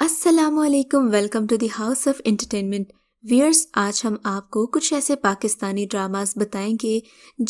असलकम welcome to the house of entertainment viewers आज हम आपको कुछ ऐसे पाकिस्तानी ड्रामास बताएँगे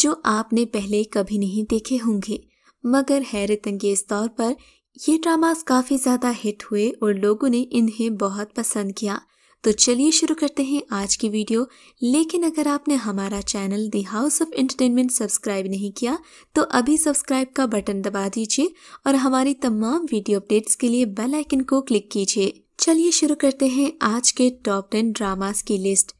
जो आपने पहले कभी नहीं देखे होंगे। मगर हैरत अंगेज तौर पर ये ड्रामास काफ़ी ज़्यादा हिट हुए और लोगों ने इन्हें बहुत पसंद किया। तो चलिए शुरू करते हैं आज की वीडियो। लेकिन अगर आपने हमारा channel the house of entertainment subscribe नहीं किया तो अभी सब्सक्राइब का बटन दबा दीजिए और हमारी तमाम वीडियो अपडेट्स के लिए बेल आइकन को क्लिक कीजिए। चलिए शुरू करते हैं आज के टॉप टेन ड्रामास की लिस्ट।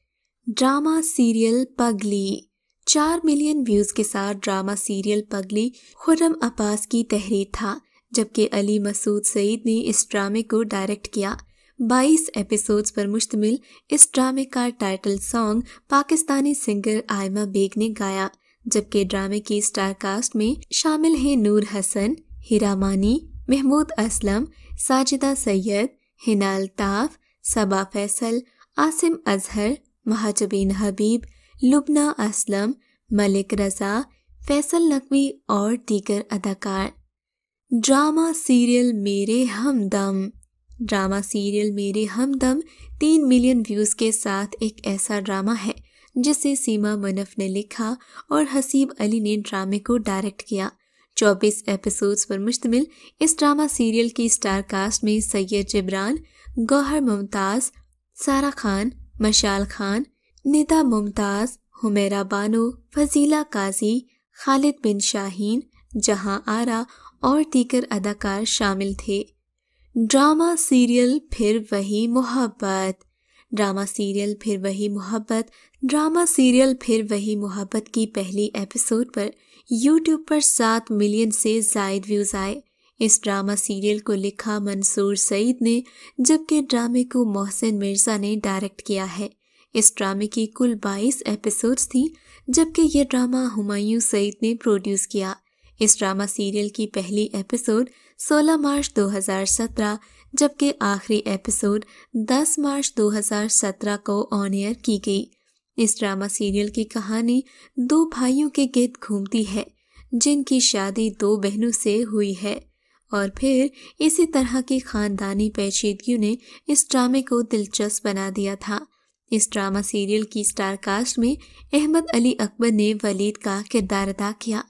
Drama serial Pagli. चार मिलियन व्यूज़ के साथ ड्रामा सीरियल पगली खुर्रम अब्बास की तहरीर था, जबकि अली मसूद सईद ने इस ड्रामे को डायरेक्ट किया। 22 एपिसोड्स पर मुश्तमिल इस ड्रामे का title song Pakistani singer Aima Baig ने गाया, जबकि ड्रामे की स्टार कास्ट में शामिल हैं नूर हसन हिरामानी महमूद असलम, साजिदा सैयद हिना अल्ताफ सबा फैसल, आसिम अजहर, महाजबीन हबीब, लुबना असलम, मलिक रजा, फैसल नकवी और दीगर अदाकार। ड्रामा सीरियल मेरे हमदम। ड्रामा सीरियल मेरे हमदम तीन मिलियन व्यूज़ के साथ एक ऐसा ड्रामा है, जिसे सीमा मनफ ने लिखा और हसीब अली ने ड्रामे को डायरेक्ट किया। 24 एपिसोड्स पर मुश्तमिल इस ड्रामा सीरियल की स्टार कास्ट में सैयद जिब्रान, गौहर मुमताज़, सारा खान, मशाल खान, निदा मुमताज़, हुमेरा बानो, फजीला काजी, खालिद बिन शाहीन, जहाँ आरा और दीगर अदाकार शामिल थे। ड्रामा सीरियल फिर वही मोहब्बत। ड्रामा सीरियल फिर वही मोहब्बत। ड्रामा सीरियल फिर वही मोहब्बत की पहली एपिसोड पर यूट्यूब पर सात मिलियन से जायद व्यूज़ आए। इस ड्रामा सीरियल को लिखा मंसूर सईद ने, जबकि ड्रामे को मोहसिन मिर्ज़ा ने डायरेक्ट किया है। इस ड्रामे की कुल 22 एपिसोड्स थी, जबकि यह ड्रामा हुमायूं सईद ने प्रोड्यूस किया। इस ड्रामा सीरियल की पहली एपिसोड 16 मार्च 2017 जबकि आखिरी एपिसोड 10 मार्च 2017 को ऑन एयर की गई। इस ड्रामा सीरियल की कहानी दो भाइयों के गिर्द घूमती है, जिनकी शादी दो बहनों से हुई है। और फिर इसी तरह की खानदानी पेचीदगियों ने इस ड्रामे को दिलचस्प बना दिया था। इस ड्रामा सीरियल की स्टार कास्ट में अहमद अली अकबर ने वलीद का किरदार अदा किया।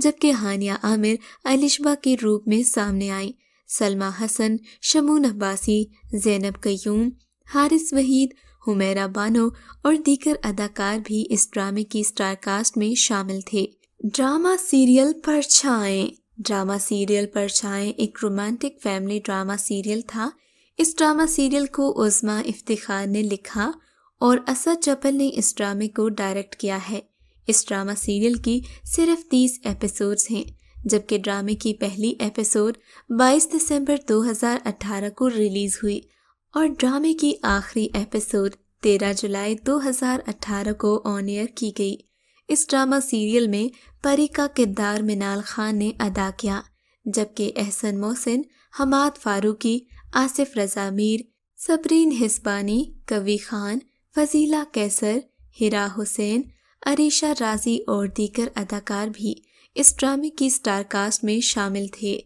जबकि हानिया आमिर अलिशबा के रूप में सामने आई। सलमा हसन, शमून अब्बासी, जैनब कयूम, हारिस वहीद, हुमेरा बानो और दीगर अदाकार भी इस ड्रामे की स्टार कास्ट में शामिल थे। Drama serial Parchaiyan drama serial Parchaiyan एक रोमांटिक फैमिली ड्रामा सीरियल था। इस ड्रामा सीरियल को उजमा इफ्तिखार ने लिखा और असद जबल ने इस ड्रामे को डायरेक्ट किया है। इस ड्रामा सीरियल की सिर्फ़ तीस एपिसोड्स हैं, जबकि ड्रामे की पहली एपिसोड 22 दिसंबर 2018 को रिलीज़ हुई और ड्रामे की आखिरी एपिसोड 13 जुलाई 2018 को ऑन एयर की गई। इस ड्रामा सीरियल में परी का किरदार मिनाल खान ने अदा किया, जबकि एहसन मोहसिन, हमाद फारूकी, आसिफ रजा मीर, सबरीन हिस्बानी, कवि खान, फजीला कैसर, हिरा हुसैन अरीशा राज़ी और दीगर अदाकार भी इस ड्रामे की स्टार कास्ट में शामिल थे।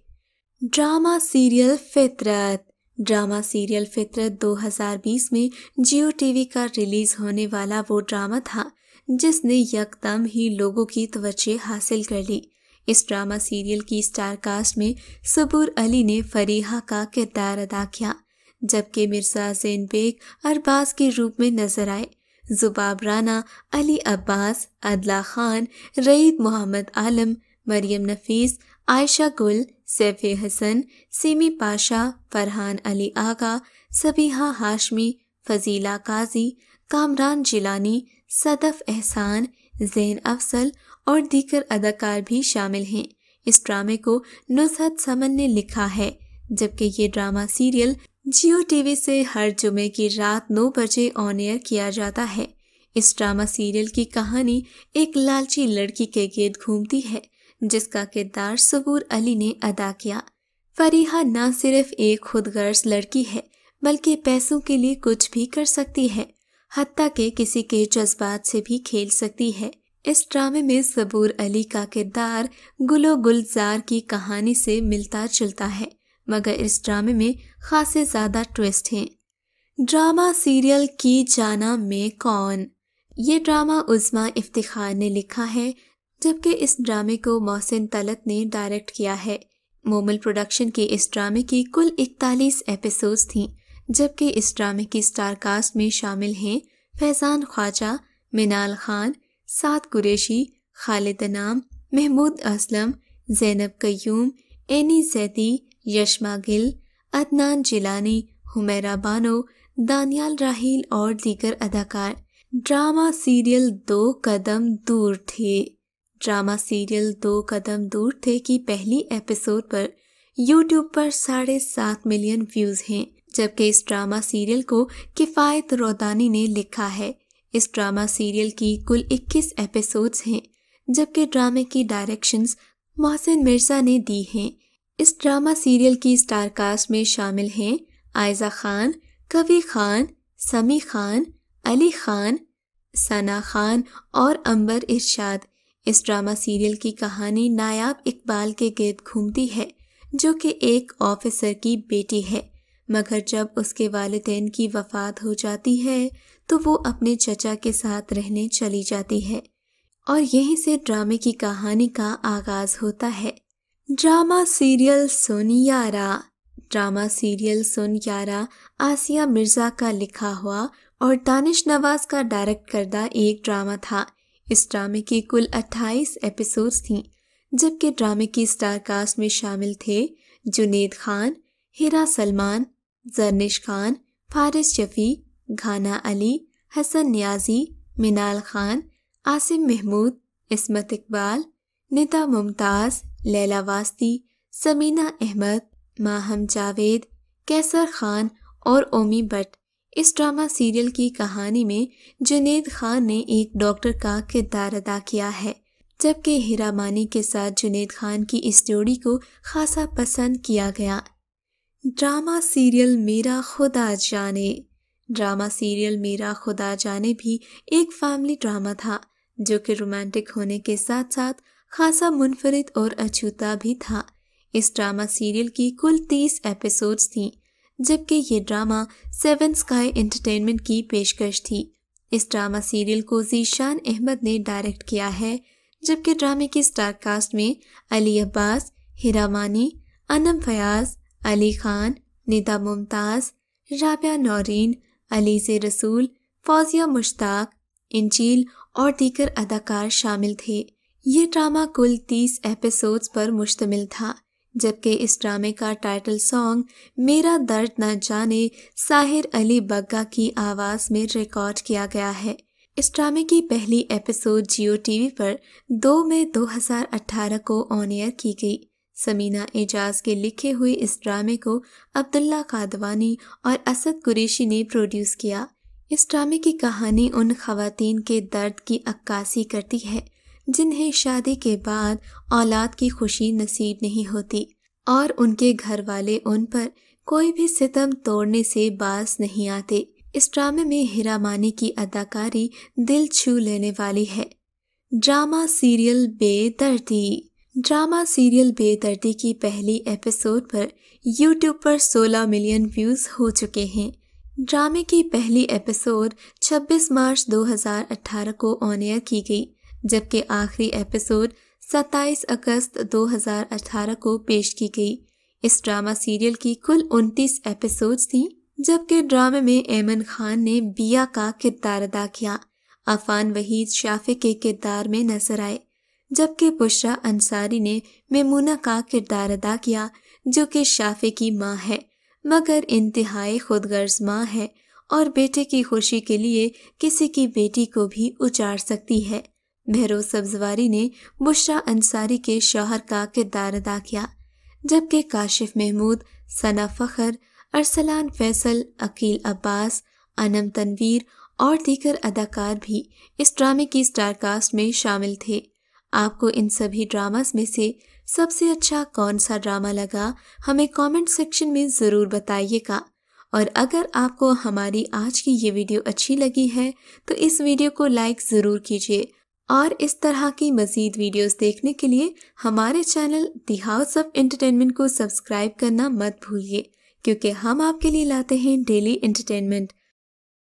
Drama serial Fitrat. Drama serial Fitrat 2020 में जियो टीवी का रिलीज़ होने वाला वो ड्रामा था, जिसने यकदम ही लोगों की तवज्जो हासिल कर ली। इस ड्रामा सीरियल की स्टार कास्ट में सबूर अली ने फरीहा का किरदार अदा किया, जबकि मिर्ज़ा जैन बेग अरबाज के रूप में नज़र आए। जुबाब राना, अली अब्बास, अदला खान, रईद मोहम्मद आलम, मरियम नफीस, आयशा गुल, सैफ हसन, सिमी पाशा, फरहान अली आगा, सबीहा हाशमी, फजीला काजी, कामरान जिलानी, सदफ एहसान, जैन अफसल और दीगर अदाकार भी शामिल हैं। इस ड्रामे को नुसरत समन ने लिखा है, जबकि ये ड्रामा सीरियल जियो टीवी से हर जुमे की रात नौ बजे ऑन एयर किया जाता है। इस ड्रामा सीरियल की कहानी एक लालची लड़की के गिर्द घूमती है, जिसका किरदार सबूर अली ने अदा किया। फरीहा न सिर्फ़ एक खुदगर्ज लड़की है, बल्कि पैसों के लिए कुछ भी कर सकती है, हत्या के किसी के जज्बात से भी खेल सकती है। इस ड्रामे में सबूर अली का किरदार गुलो गुलजार की कहानी से मिलता जुलता है। मगर इस ड्रामे में खासे ज़्यादा ट्विस्ट हैं। ड्रामा सीरियल की जाना में कौन? ये ड्रामा उज़मा इफ्तिखार ने लिखा है, जबकि इस ड्रामे को मोहसिन तलत ने डायरेक्ट किया है। मोमल प्रोडक्शन के इस ड्रामे की कुल इकतालीस एपिसोड्स थीं, जबकि इस ड्रामे की स्टार कास्ट में शामिल हैं फैजान ख्वाजा, मिनाल खान, साद कुरेशी, खालिद नाम, महमूद असलम, जैनब कयूम, एनी जैदी यशमा गिल अदनान जिलानी हुमैरा बानो दानियाल राहील और दीगर अदाकार। ड्रामा सीरियल दो कदम दूर थे। ड्रामा सीरियल दो कदम दूर थे कि पहली एपिसोड पर यूट्यूब पर साढ़े सात मिलियन व्यूज़ हैं, जबकि इस ड्रामा सीरियल को किफ़ायत रोदानी ने लिखा है। इस ड्रामा सीरियल की कुल 21 एपिसोड्स हैं, जबकि ड्रामे की डायरेक्शंस मोहसिन मिर्ज़ा ने दी हैं। इस ड्रामा सीरियल की स्टार कास्ट में शामिल हैं आयजा खान, कवि खान, समी खान, अली खान, सना खान और अंबर इरशाद। इस ड्रामा सीरियल की कहानी नायाब इकबाल के गिर्द घूमती है, जो कि एक ऑफिसर की बेटी है। मगर जब उसके वालदेन की वफात हो जाती है तो वो अपने चचा के साथ रहने चली जाती है। और यहीं से ड्रामे की कहानी का आगाज़ होता है। ड्रामा सीरियल सोनियारा ड्रामा सीरियल सुन यारा आसिया मिर्ज़ा का लिखा हुआ और दानिश नवाज़ का डायरेक्ट करदा एक ड्रामा था। इस ड्रामे की कुल 28 एपिसोड्स थीं, जबकि ड्रामे की स्टार कास्ट में शामिल थे जुनेद खान, हिरा सलमान, जरनिश खान, फारिस शफी, घाना अली, हसन न्याजी, मिनाल खान, आसिम महमूद, इसमत इकबाल, निता मुमताज़ लैला वास्ती, समीना अहमद, माहम जावेद, कैसर खान और ओमी भट्ट इस ड्रामा सीरियल की कहानी में जुनेद खान ने एक डॉक्टर का किरदार अदा किया है, जबकि हीरा मानी के साथ जुनेद खान की इस जोड़ी को खासा पसंद किया गया। ड्रामा सीरियल मेरा खुदा जाने। ड्रामा सीरियल मेरा खुदा जाने भी एक फैमिली ड्रामा था, जो कि रोमांटिक होने के साथ साथ खासा मुनफरद और अछूता भी था। इस ड्रामा सीरियल की कुल तीस एपिसोड्स थी, जबकि ये ड्रामा सेवन स्काई एंटरटेनमेंट की पेशकश थी। इस ड्रामा सीरियल को जीशान अहमद ने डायरेक्ट किया है, जबकि ड्रामे की स्टार कास्ट में अली अब्बास हिरामानी अनम फयाज, अली खान, निदा मुमताज़, राबिया नौरीन, अलीज रसूल, फौजिया मुश्ताक इंचील और दीगर अदाकार शामिल थे। ये ड्रामा कुल तीस एपिसोड्स पर मुश्तमिल था, जबकि इस ड्रामे का टाइटल सॉन्ग, मेरा दर्द न जाने, साहिर अली बग्गा की आवाज़ में रिकॉर्ड किया गया है। इस ड्रामे की पहली एपिसोड जियो टीवी पर 2 मई 2018 को ऑन एयर की गई। समीना एजाज के लिखे हुए इस ड्रामे को अब्दुल्ला कादवानी और असद कुरेशी ने प्रोड्यूस किया। इस ड्रामे की कहानी उन खातन के दर्द की अक्कासी करती है जिन्हें शादी के बाद औलाद की खुशी नसीब नहीं होती और उनके घर वाले उन पर कोई भी सितम तोड़ने से बास नहीं आते। इस ड्रामे में हीरा मानी की अदाकारी दिल छू लेने वाली है। Drama serial Bedardi. Drama serial Bedardi की पहली एपिसोड पर यूट्यूब पर 16 मिलियन व्यूज़ हो चुके हैं। ड्रामे की पहली एपिसोड 26 मार्च 2018 को ऑन एयर की गई। जबकि आखिरी एपिसोड 27 अगस्त 2018 को पेश की गई। इस ड्रामा सीरियल की कुल 29 एपिसोड्स थी, जबकि ड्रामे में एमन खान ने बिया का किरदार अदा किया। अफान वहीद शाफे के किरदार में नज़र आए, जबकि बुशरा अंसारी ने मेमूना का किरदार अदा किया, जो कि शाफे की माँ है, मगर इंतहाई खुदगर्ज माँ है और बेटे की खुशी के लिए किसी की बेटी को भी उचार सकती है। महरोज सब्जवारी ने बुशरा अंसारी के शौहर का किरदार अदा किया, जबकि काशिफ महमूद, सना फ़खर, अरसलान फैसल, अकील अब्बास, अनम तनवीर और दीगर अदाकार भी इस ड्रामे की स्टार कास्ट में शामिल थे। आपको इन सभी ड्रामास में से सबसे अच्छा कौन सा ड्रामा लगा, हमें कमेंट सेक्शन में ज़रूर बताइएगा। और अगर आपको हमारी आज की ये वीडियो अच्छी लगी है तो इस वीडियो को लाइक ज़रूर कीजिए और इस तरह की मज़ीद वीडियोस देखने के लिए हमारे channel the house of entertainment को सब्सक्राइब करना मत भूलिए, क्योंकि हम आपके लिए लाते हैं डेली एंटरटेनमेंट।